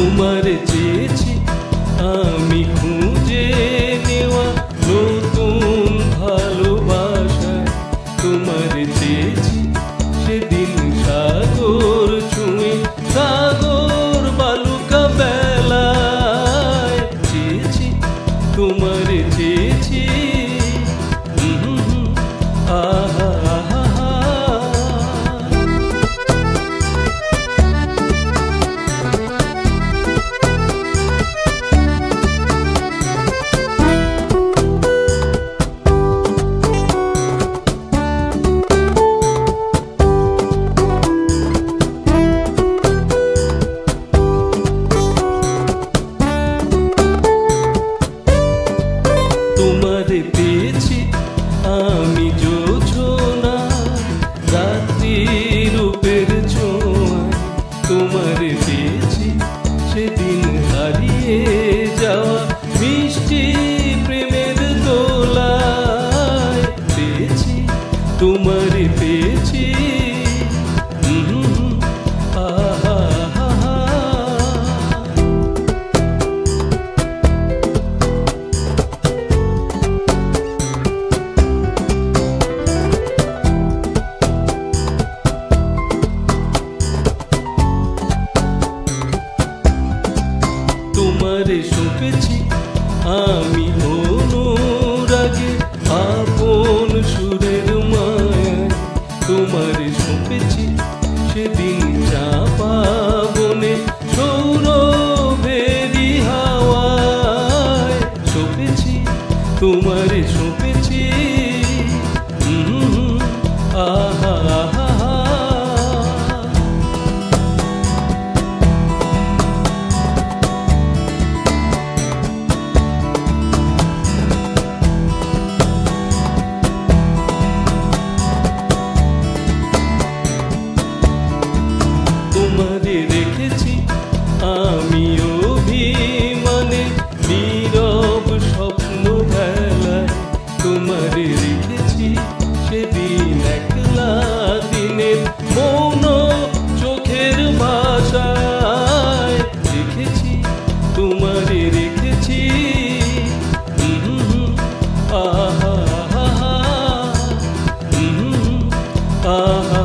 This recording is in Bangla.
তোমার চেয়েছি, আমি খুঁজে নেওয়া নতুন ভালোবাসায় তোমার চেয়েছি, সেদিন সাগর ছুঁয়ে, সাগর বালুকা বেলায় চেয়েছি, তোমার চেয়েছি আহা। তোমারে শুকেছি আমি অনুরাগে আপন সুরের মায় তোমারে শুকেছি সেদিন করে রেখেছি সেদিন একলা দিনের মৌন চোখের ভাষায় রেখেছি তোমারে রেখেছি। আহা আহা আহা।